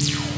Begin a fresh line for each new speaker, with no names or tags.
you